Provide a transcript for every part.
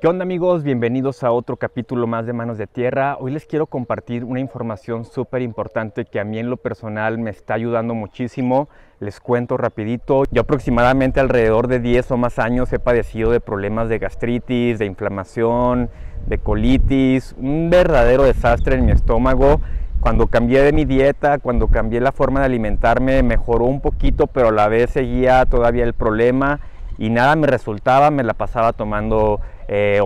¿Qué onda amigos? Bienvenidos a otro capítulo más de Manos de Tierra. Hoy les quiero compartir una información súper importante que a mí en lo personal me está ayudando muchísimo. Les cuento rapidito. Yo aproximadamente alrededor de 10 o más años he padecido de problemas de gastritis, de inflamación, de colitis, un verdadero desastre en mi estómago. Cuando cambié de mi dieta, cuando cambié la forma de alimentarme, mejoró un poquito, pero a la vez seguía todavía el problema y nada me resultaba, me la pasaba tomando eh,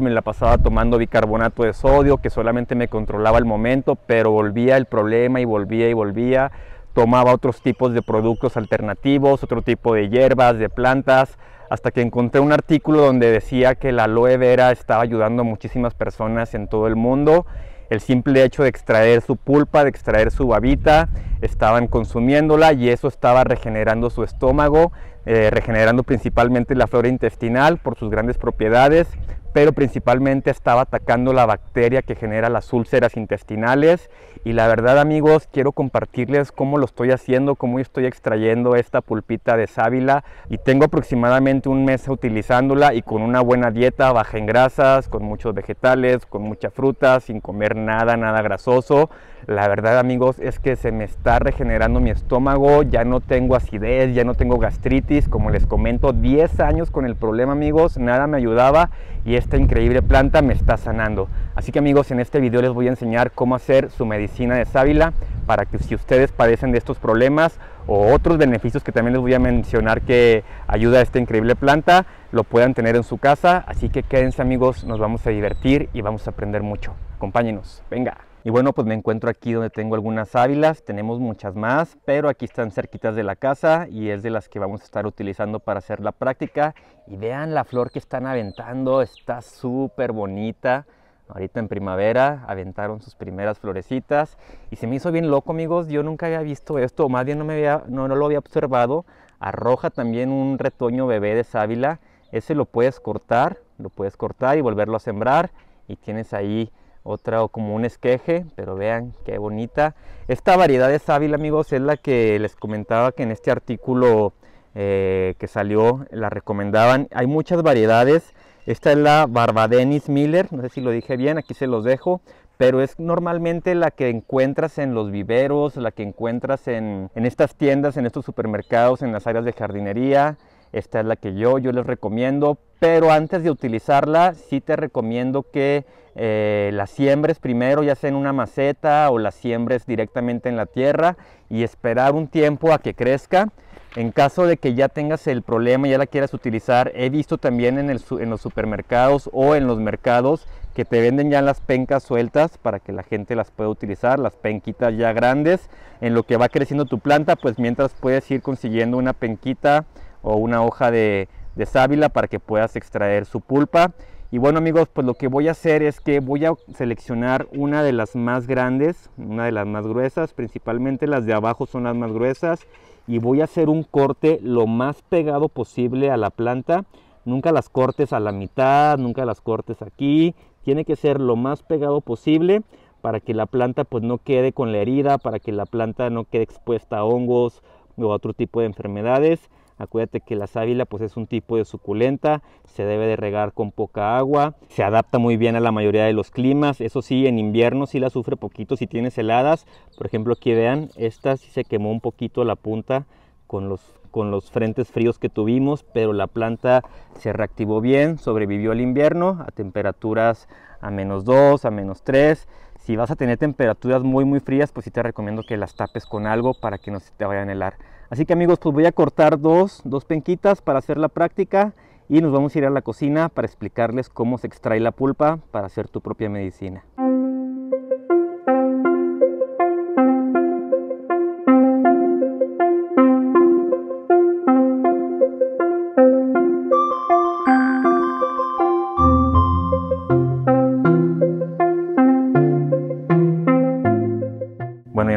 me la pasaba tomando bicarbonato de sodio, que solamente me controlaba el momento, pero volvía el problema y volvía y volvía. Tomaba otros tipos de productos alternativos, otro tipo de hierbas, de plantas, hasta que encontré un artículo donde decía que la aloe vera estaba ayudando a muchísimas personas en todo el mundo el simple hecho de extraer su pulpa, de extraer su babita, estaban consumiéndola y eso estaba regenerando su estómago, eh, regenerando principalmente la flora intestinal por sus grandes propiedades, pero principalmente estaba atacando la bacteria que genera las úlceras intestinales. Y la verdad amigos, quiero compartirles cómo lo estoy haciendo, cómo estoy extrayendo esta pulpita de sábila. Y tengo aproximadamente un mes utilizándola y con una buena dieta, baja en grasas, con muchos vegetales, con mucha fruta, sin comer nada, nada grasoso. La verdad amigos es que se me está regenerando mi estómago, ya no tengo acidez, ya no tengo gastritis, como les comento, 10 años con el problema amigos, nada me ayudaba y esta increíble planta me está sanando. Así que amigos, en este video les voy a enseñar cómo hacer su medicina de sábila para que si ustedes padecen de estos problemas o otros beneficios que también les voy a mencionar que ayuda a esta increíble planta, lo puedan tener en su casa. Así que quédense amigos, nos vamos a divertir y vamos a aprender mucho. Acompáñenos, venga. Y bueno, pues me encuentro aquí donde tengo algunas sábilas, tenemos muchas más, pero aquí están cerquitas de la casa y es de las que vamos a estar utilizando para hacer la práctica. Y vean la flor que están aventando, está súper bonita. Ahorita en primavera aventaron sus primeras florecitas y se me hizo bien loco amigos, yo nunca había visto esto, o más bien no lo había observado. Arroja también un retoño bebé de sábila, ese lo puedes cortar, lo puedes cortar y volverlo a sembrar y tienes ahí otra como un esqueje, pero vean qué bonita. Esta variedad de sábila, amigos, es la que les comentaba que en este artículo eh, que salió la recomendaban. Hay muchas variedades. Esta es la Barbadenis Miller, no sé si lo dije bien, aquí se los dejo, pero es normalmente la que encuentras en los viveros, la que encuentras en, en estas tiendas, en estos supermercados, en las áreas de jardinería. Esta es la que yo, yo les recomiendo, pero antes de utilizarla sí te recomiendo que eh, la siembres primero, ya sea en una maceta o la siembres directamente en la tierra y esperar un tiempo a que crezca. En caso de que ya tengas el problema ya la quieras utilizar, he visto también en, en, los supermercados o en los mercados que te venden ya las pencas sueltas para que la gente las pueda utilizar, las penquitas ya grandes. En lo que va creciendo tu planta, pues mientras puedes ir consiguiendo una penquita o una hoja de, sábila para que puedas extraer su pulpa. Y bueno amigos, pues lo que voy a hacer es que voy a seleccionar una de las más grandes, una de las más gruesas, principalmente las de abajo son las más gruesas. Y voy a hacer un corte lo más pegado posible a la planta. Nunca las cortes a la mitad, nunca las cortes aquí. Tiene que ser lo más pegado posible para que la planta pues no quede con la herida, para que la planta no quede expuesta a hongos o a otro tipo de enfermedades. Acuérdate que la sábila pues es un tipo de suculenta, se debe de regar con poca agua, se adapta muy bien a la mayoría de los climas, eso sí, en invierno sí la sufre poquito si tienes heladas, por ejemplo aquí vean, esta sí se quemó un poquito la punta con los, con los frentes fríos que tuvimos, pero la planta se reactivó bien, sobrevivió al invierno a temperaturas a menos 2, a menos 3, si vas a tener temperaturas muy muy frías, pues sí te recomiendo que las tapes con algo para que no se te vayan a helar. Así que amigos, pues voy a cortar dos, dos penquitas para hacer la práctica y nos vamos a ir a la cocina para explicarles cómo se extrae la pulpa para hacer tu propia medicina.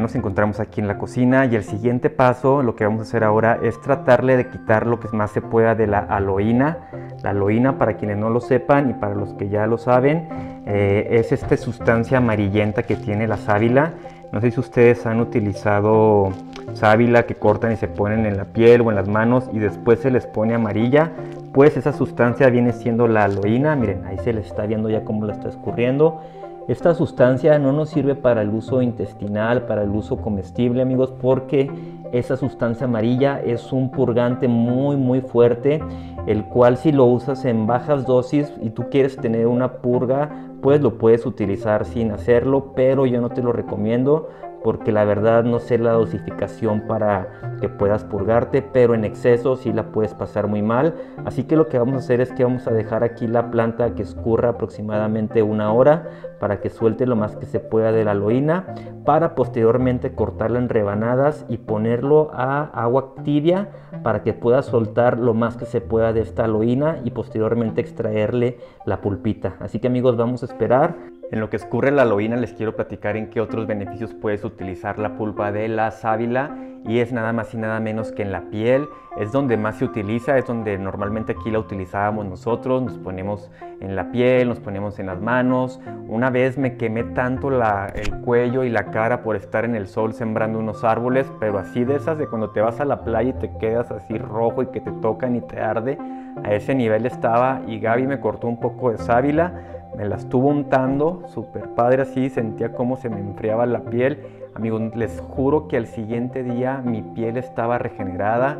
Nos encontramos aquí en la cocina y el siguiente paso, lo que vamos a hacer ahora es tratarle de quitar lo que más se pueda de la aloína. La aloína, para quienes no lo sepan y para los que ya lo saben, eh, es esta sustancia amarillenta que tiene la sábila. No sé si ustedes han utilizado sábila que cortan y se ponen en la piel o en las manos y después se les pone amarilla. Pues esa sustancia viene siendo la aloína. Miren, ahí se les está viendo ya cómo la está escurriendo. Esta sustancia no nos sirve para el uso intestinal, para el uso comestible, amigos, porque esa sustancia amarilla es un purgante muy muy fuerte, el cual si lo usas en bajas dosis y tú quieres tener una purga, pues lo puedes utilizar sin hacerlo, pero yo no te lo recomiendo porque la verdad no sé la dosificación para que puedas purgarte, pero en exceso sí la puedes pasar muy mal. Así que lo que vamos a hacer es que vamos a dejar aquí la planta que escurra aproximadamente una hora para que suelte lo más que se pueda de la aloína, para posteriormente cortarla en rebanadas y ponerlo a agua tibia para que pueda soltar lo más que se pueda de esta aloína y posteriormente extraerle la pulpita. Así que amigos, vamos a esperar en lo que escurre la aloína les quiero platicar en qué otros beneficios puedes utilizar la pulpa de la sábila y es nada más y nada menos que en la piel, es donde más se utiliza, es donde normalmente aquí la utilizábamos nosotros, nos ponemos en la piel, nos ponemos en las manos. Una vez me quemé tanto el cuello y la cara por estar en el sol sembrando unos árboles, pero así de esas de cuando te vas a la playa y te quedas así rojo y que te tocan y te arde, a ese nivel estaba y Gaby me cortó un poco de sábila me la estuvo untando, súper padre así, sentía cómo se me enfriaba la piel. Amigos, les juro que al siguiente día mi piel estaba regenerada.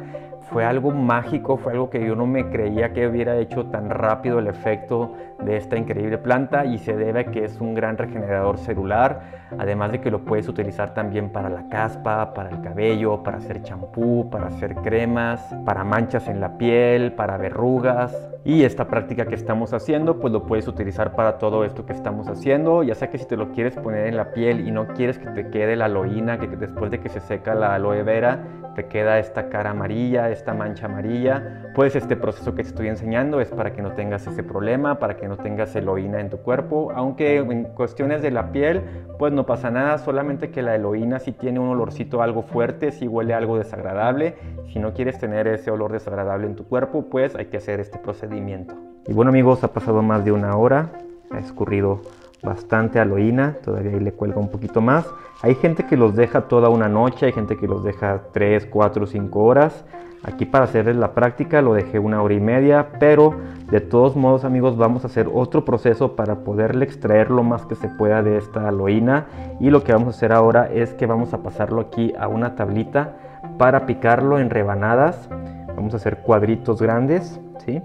Fue algo mágico, fue algo que yo no me creía que hubiera hecho tan rápido el efecto de esta increíble planta y se debe a que es un gran regenerador celular, además de que lo puedes utilizar también para la caspa, para el cabello, para hacer champú, para hacer cremas, para manchas en la piel, para verrugas. Y esta práctica que estamos haciendo, pues lo puedes utilizar para todo esto que estamos haciendo, ya sea que si te lo quieres poner en la piel y no quieres que te quede la aloína, que después de que se seca la aloe vera, te queda esta cara amarilla, esta mancha amarilla, pues este proceso que te estoy enseñando es para que no tengas ese problema, para que no tengas heloína en tu cuerpo, aunque en cuestiones de la piel, pues no pasa nada, solamente que la heloína si tiene un olorcito algo fuerte, si huele algo desagradable, si no quieres tener ese olor desagradable en tu cuerpo, pues hay que hacer este procedimiento. Y bueno amigos, ha pasado más de una hora, ha escurrido bastante aloína, todavía ahí le cuelga un poquito más. Hay gente que los deja toda una noche, hay gente que los deja 3, 4, 5 horas. Aquí para hacerles la práctica lo dejé una hora y media, pero de todos modos amigos vamos a hacer otro proceso para poderle extraer lo más que se pueda de esta aloína. Y lo que vamos a hacer ahora es que vamos a pasarlo aquí a una tablita para picarlo en rebanadas. Vamos a hacer cuadritos grandes, ¿sí?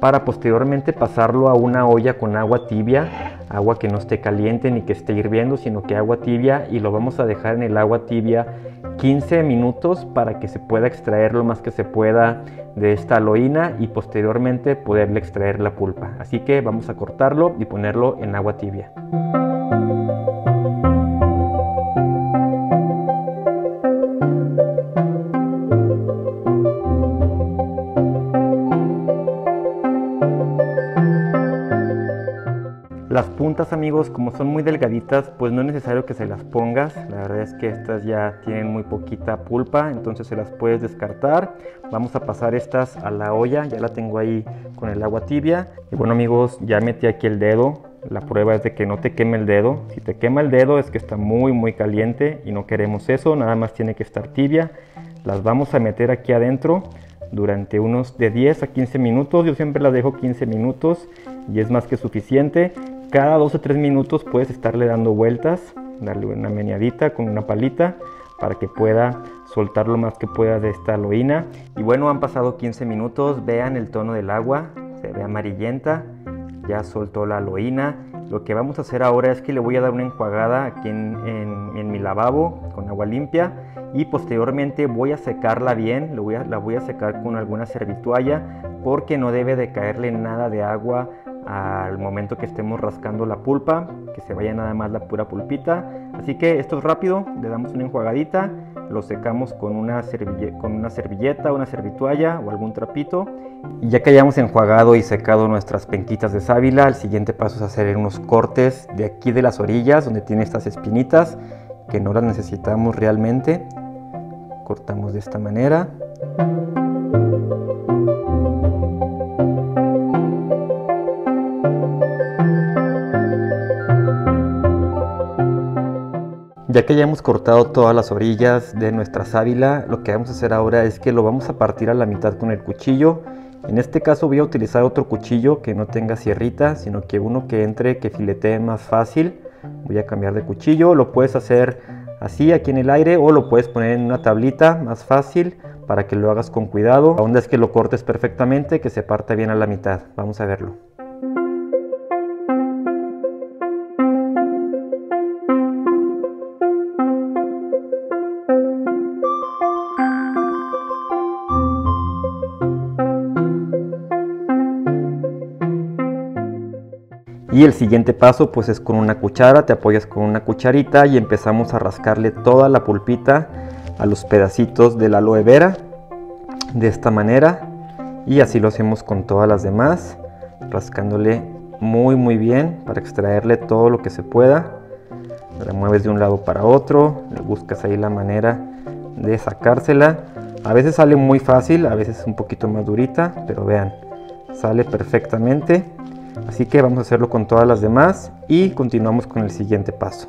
Para posteriormente pasarlo a una olla con agua tibia agua que no esté caliente ni que esté hirviendo, sino que agua tibia y lo vamos a dejar en el agua tibia 15 minutos para que se pueda extraer lo más que se pueda de esta aloína y posteriormente poderle extraer la pulpa. Así que vamos a cortarlo y ponerlo en agua tibia. Amigos como son muy delgaditas pues no es necesario que se las pongas, la verdad es que estas ya tienen muy poquita pulpa entonces se las puedes descartar. Vamos a pasar estas a la olla, ya la tengo ahí con el agua tibia. Y bueno amigos ya metí aquí el dedo, la prueba es de que no te queme el dedo, si te quema el dedo es que está muy muy caliente y no queremos eso, nada más tiene que estar tibia. Las vamos a meter aquí adentro durante unos de 10 a 15 minutos, yo siempre las dejo 15 minutos y es más que suficiente cada dos o tres minutos puedes estarle dando vueltas, darle una meneadita con una palita para que pueda soltar lo más que pueda de esta aloína. Y bueno, han pasado 15 minutos, vean el tono del agua, se ve amarillenta, ya soltó la aloína. Lo que vamos a hacer ahora es que le voy a dar una enjuagada aquí en, mi lavabo con agua limpia y posteriormente voy a secarla bien, a, la voy a secar con alguna servitualla porque no debe de caerle nada de agua al momento que estemos rascando la pulpa, que se vaya nada más la pura pulpita. Así que esto es rápido, le damos una enjuagadita, lo secamos con una, con una servilleta, una servitualla o algún trapito. Y ya que hayamos enjuagado y secado nuestras penquitas de sábila, el siguiente paso es hacer unos cortes de aquí de las orillas donde tiene estas espinitas que no las necesitamos realmente. Cortamos de esta manera. Ya que ya hemos cortado todas las orillas de nuestra sábila, lo que vamos a hacer ahora es que lo vamos a partir a la mitad con el cuchillo. En este caso voy a utilizar otro cuchillo que no tenga sierrita, sino que uno que entre, que filetee más fácil. Voy a cambiar de cuchillo, lo puedes hacer así aquí en el aire o lo puedes poner en una tablita más fácil para que lo hagas con cuidado. La onda es que lo cortes perfectamente, que se parte bien a la mitad. Vamos a verlo. Y el siguiente paso pues es con una cuchara, te apoyas con una cucharita y empezamos a rascarle toda la pulpita a los pedacitos de la aloe vera de esta manera y así lo hacemos con todas las demás, rascándole muy muy bien para extraerle todo lo que se pueda. La mueves de un lado para otro, le buscas ahí la manera de sacársela. A veces sale muy fácil, a veces un poquito más durita, pero vean, sale perfectamente. Así que vamos a hacerlo con todas las demás y continuamos con el siguiente paso.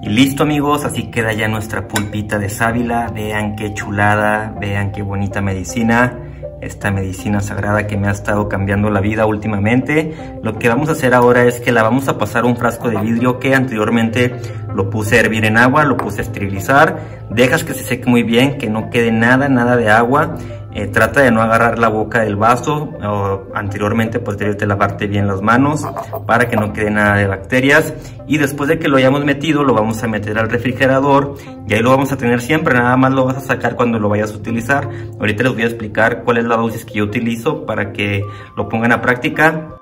Y listo amigos, así queda ya nuestra pulpita de sábila. Vean qué chulada, vean qué bonita medicina. Esta medicina sagrada que me ha estado cambiando la vida últimamente. Lo que vamos a hacer ahora es que la vamos a pasar a un frasco de vidrio que anteriormente lo puse a hervir en agua, lo puse a esterilizar. Dejas que se seque muy bien, que no quede nada, nada de agua. Eh, trata de no agarrar la boca del vaso o anteriormente pues debes de lavarte bien las manos para que no quede nada de bacterias. Y después de que lo hayamos metido lo vamos a meter al refrigerador y ahí lo vamos a tener siempre. Nada más lo vas a sacar cuando lo vayas a utilizar. Ahorita les voy a explicar cuál es la dosis que yo utilizo para que lo pongan a práctica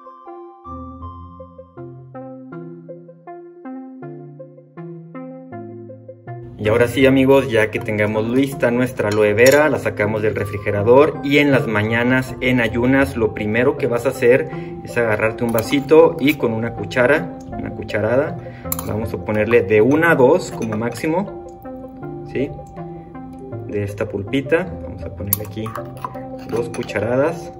Y ahora sí amigos, ya que tengamos lista nuestra aloe vera, la sacamos del refrigerador y en las mañanas en ayunas lo primero que vas a hacer es agarrarte un vasito y con una cuchara, una cucharada, vamos a ponerle de una a dos como máximo, ¿sí? De esta pulpita, vamos a ponerle aquí dos cucharadas.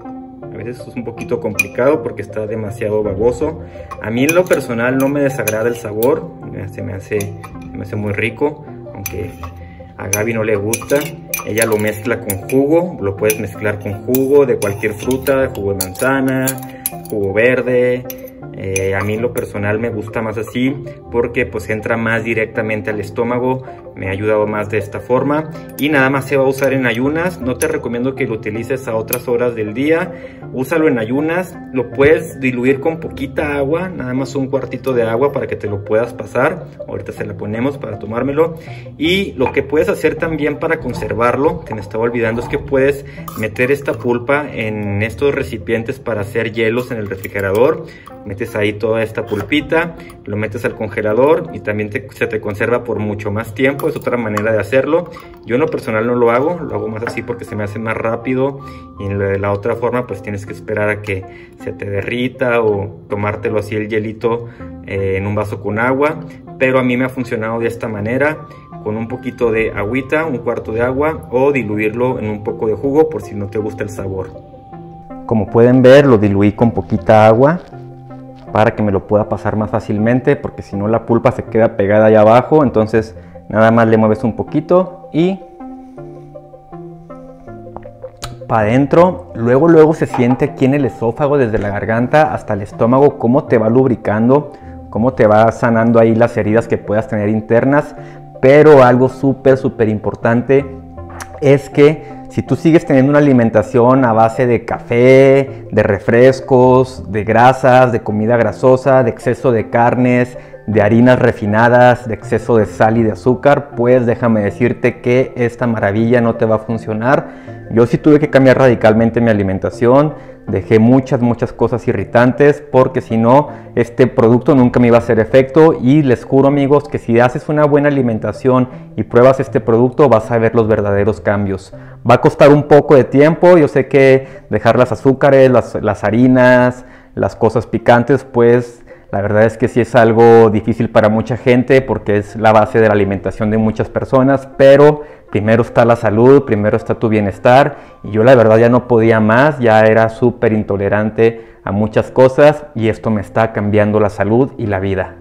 A veces es un poquito complicado porque está demasiado baboso. A mí en lo personal no me desagrada el sabor, se me hace, se me hace muy rico aunque a Gaby no le gusta. Ella lo mezcla con jugo, lo puedes mezclar con jugo de cualquier fruta, jugo de manzana, jugo verde, eh, a mí lo personal me gusta más así porque pues entra más directamente al estómago, me ha ayudado más de esta forma. Y nada más se va a usar en ayunas, no te recomiendo que lo utilices a otras horas del día, úsalo en ayunas, lo puedes diluir con poquita agua, nada más un cuartito de agua para que te lo puedas pasar, ahorita se la ponemos para tomármelo. Y lo que puedes hacer también para conservarlo, que me estaba olvidando, es que puedes meter esta pulpa en estos recipientes para hacer hielos en el refrigerador, metes ahí toda esta pulpita, lo metes al congelador y también se te conserva por mucho más tiempo, es otra manera de hacerlo. Yo en lo personal no lo hago, lo hago más así porque se me hace más rápido y en la otra forma pues tienes que esperar a que se te derrita o tomártelo así el hielito eh, en un vaso con agua, pero a mí me ha funcionado de esta manera con un poquito de agüita, un cuarto de agua o diluirlo en un poco de jugo por si no te gusta el sabor. Como pueden ver lo diluí con poquita agua para que me lo pueda pasar más fácilmente porque si no la pulpa se queda pegada ahí abajo entonces nada más le mueves un poquito y para adentro. Luego luego se siente aquí en el esófago desde la garganta hasta el estómago cómo te va lubricando cómo te va sanando ahí las heridas que puedas tener internas. Pero algo súper súper importante es que si tú sigues teniendo una alimentación a base de café, de refrescos, de grasas, de comida grasosa, de exceso de carnes, de harinas refinadas, de exceso de sal y de azúcar, pues déjame decirte que esta maravilla no te va a funcionar. Yo sí tuve que cambiar radicalmente mi alimentación, dejé muchas, muchas cosas irritantes porque si no, este producto nunca me iba a hacer efecto y les juro amigos que si haces una buena alimentación y pruebas este producto vas a ver los verdaderos cambios. Va a costar un poco de tiempo, yo sé que dejar las azúcares, las, las harinas, las cosas picantes, pues la verdad es que sí es algo difícil para mucha gente porque es la base de la alimentación de muchas personas, pero primero está la salud, primero está tu bienestar y yo la verdad ya no podía más, ya era súper intolerante a muchas cosas y esto me está cambiando la salud y la vida.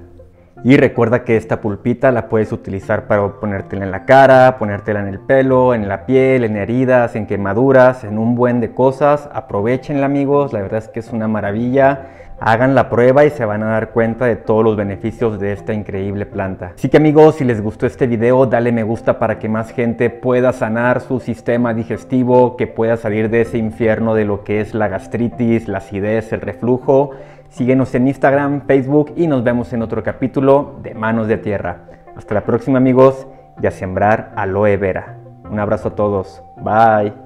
Y recuerda que esta pulpita la puedes utilizar para ponértela en la cara, ponértela en el pelo, en la piel, en heridas, en quemaduras, en un buen de cosas. Aprovechenla amigos, la verdad es que es una maravilla. Hagan la prueba y se van a dar cuenta de todos los beneficios de esta increíble planta. Así que amigos, si les gustó este video, dale me gusta para que más gente pueda sanar su sistema digestivo, que pueda salir de ese infierno de lo que es la gastritis, la acidez, el reflujo Síguenos en Instagram, Facebook y nos vemos en otro capítulo de Manos de Tierra. Hasta la próxima amigos y a sembrar aloe vera. Un abrazo a todos. Bye.